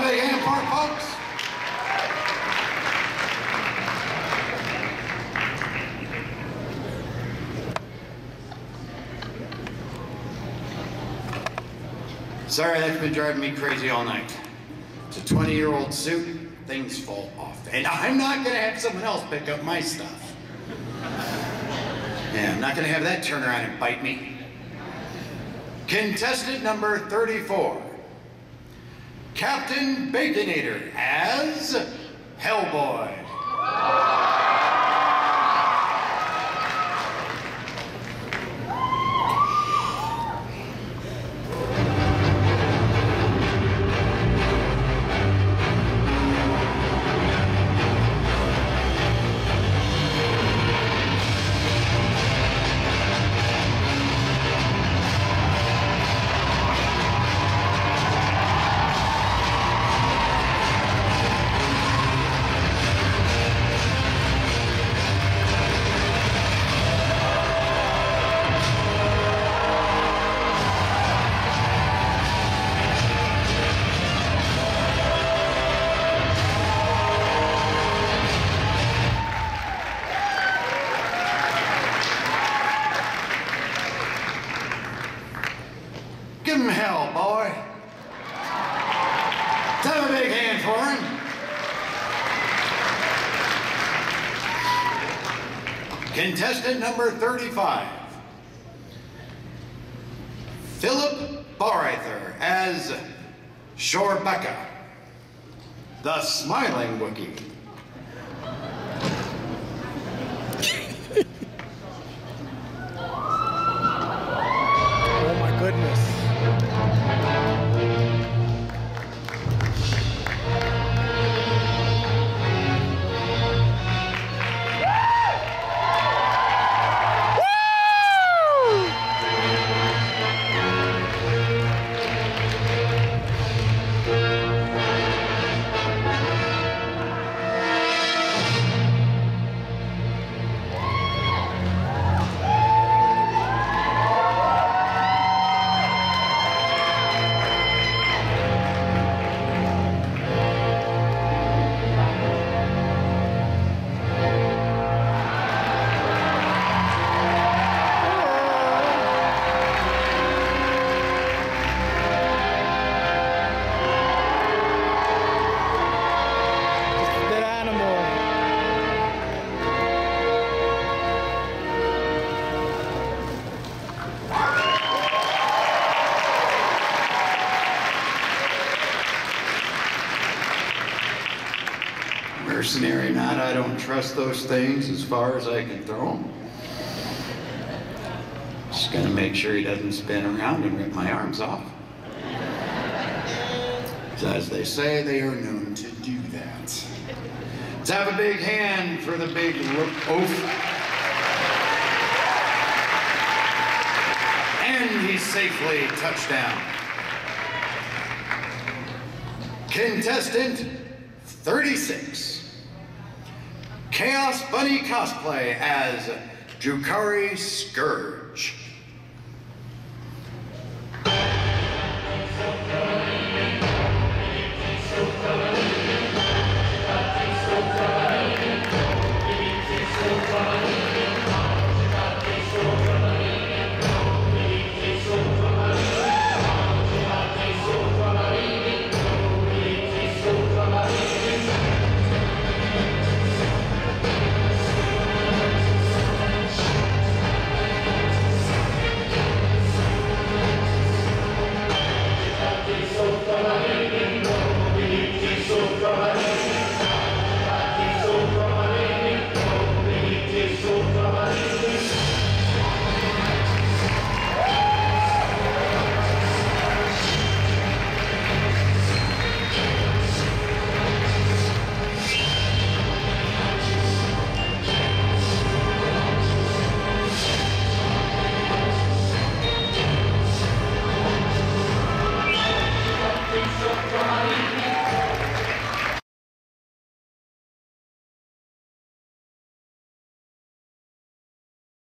for folks. Sorry, that's been driving me crazy all night. It's a 20 year old suit, things fall off. And I'm not gonna have someone else pick up my stuff. Yeah, I'm not gonna have that turn around and bite me. Contestant number 34, Captain Baconator as Hellboy. Hell, boy. Have a big hand for him. Contestant number 35, Philip Barather as Shorebecca, the Smiling Wookiee. Mercenary not, I don't trust those things as far as I can throw them. Just gonna make sure he doesn't spin around and rip my arms off. As they say, they are known to do that. Let's have a big hand for the big oaf. And he's safely touchdown. Contestant 36. Chaos Bunny cosplay as Drukhari Scourge. glória.